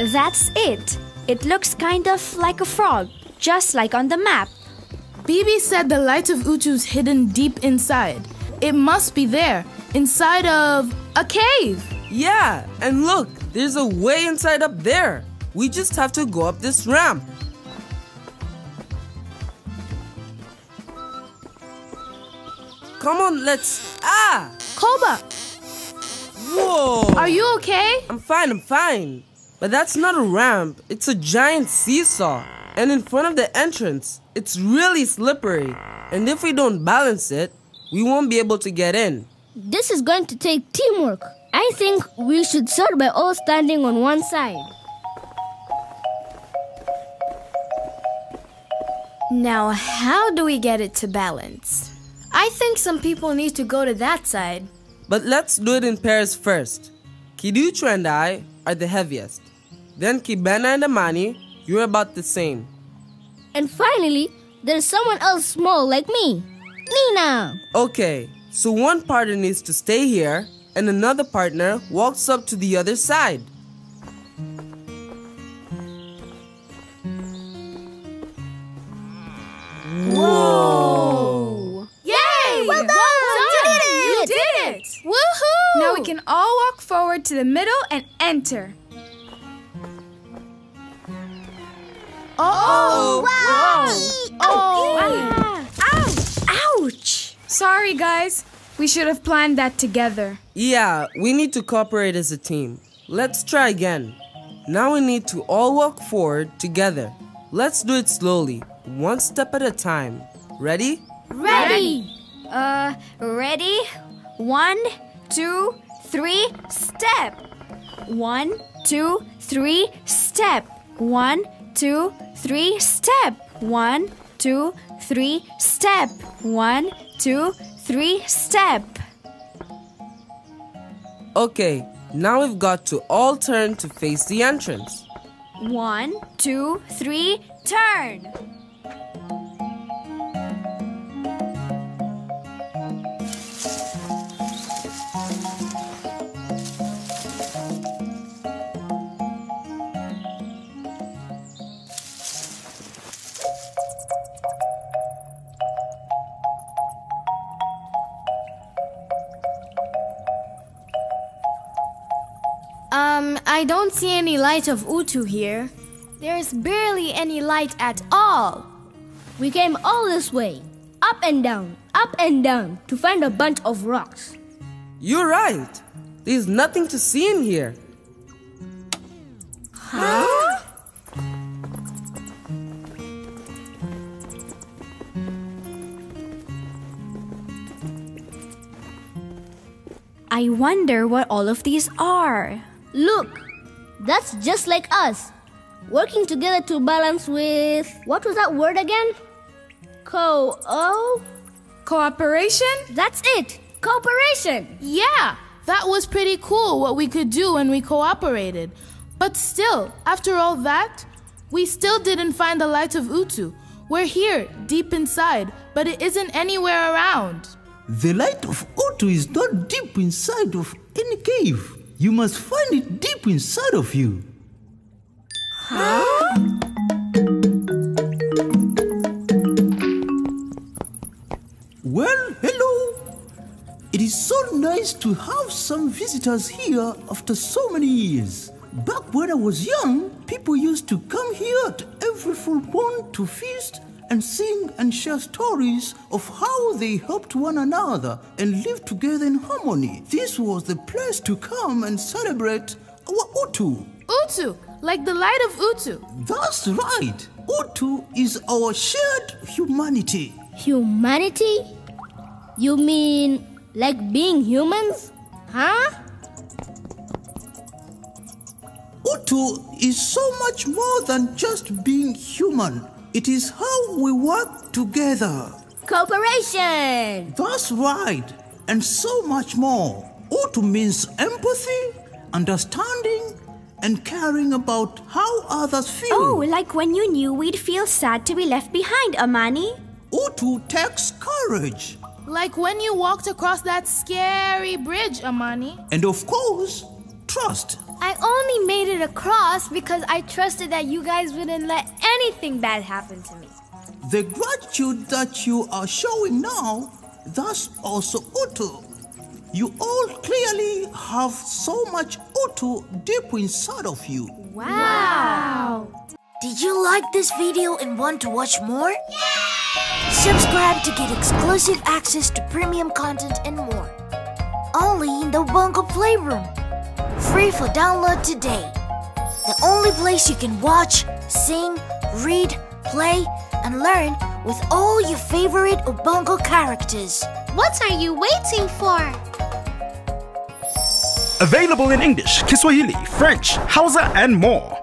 That's it. It looks kind of like a frog, just like on the map. Bibi said the light of Utu's hidden deep inside. It must be there, inside of a cave. Yeah, and look, there's a way inside up there. We just have to go up this ramp. Come on, let's. Ah! Koba, Whoa! are you okay? I'm fine, I'm fine. But that's not a ramp, it's a giant seesaw. And in front of the entrance, it's really slippery. And if we don't balance it, we won't be able to get in. This is going to take teamwork. I think we should start by all standing on one side. Now, how do we get it to balance? I think some people need to go to that side. But let's do it in pairs first. Kiduchu and I are the heaviest. Then Kibena and Amani, you're about the same. And finally, there's someone else small like me. Nina! Okay, so one partner needs to stay here, and another partner walks up to the other side. Whoa! Yay! Well done! You did it! You did it! Woohoo! Now we can all walk forward to the middle and enter. Oh! Whoa! Oh! Ow! Ouch! Sorry, guys. We should have planned that together. Yeah, we need to cooperate as a team. Let's try again. Now we need to all walk forward together. Let's do it slowly, one step at a time. Ready? Ready! Uh, ready? One, two, three, step. One, two, three, step. One, two, three, step. One, two, three, step. One, two, three, step. Okay, now we've got to all turn to face the entrance. One, two, three, turn. Um, I don't see any light of Utu here. There's barely any light at all. We came all this way, up and down, up and down, to find a bunch of rocks. You're right. There's nothing to see in here. Huh? I wonder what all of these are. Look, that's just like us. Working together to balance with. What was that word again? Co. Oh? Cooperation? That's it! Cooperation! Yeah, that was pretty cool what we could do when we cooperated. But still, after all that, we still didn't find the light of Utu. We're here, deep inside, but it isn't anywhere around. The light of Utu is not deep inside of any cave. You must find it deep inside of you. Well, hello. It is so nice to have some visitors here after so many years. Back when I was young, people used to come here at every full moon to feast and sing and share stories of how they helped one another and lived together in harmony. This was the place to come and celebrate our Utu. Utu, like the light of Utu. That's right. Utu is our shared humanity. Humanity? You mean like being humans? Huh? Utu is so much more than just being human. It is how we work together. Cooperation! That's right. And so much more. Utu means empathy, understanding, and caring about how others feel. Oh, like when you knew we'd feel sad to be left behind, Amani? Utu takes courage. Like when you walked across that scary bridge, Amani. And of course, trust. I only made it across because I trusted that you guys wouldn't let anything bad happen to me. The gratitude that you are showing now, that's also Utu. You all clearly have so much Utu deep inside of you. Wow. Did you like this video and want to watch more? Subscribe to get exclusive access to premium content and more. Only in the Ubongo Playroom. Free for download today. The only place you can watch, sing, read, play, and learn with all your favorite Ubongo characters. What are you waiting for? Available in English, Kiswahili, French, Hausa, and more.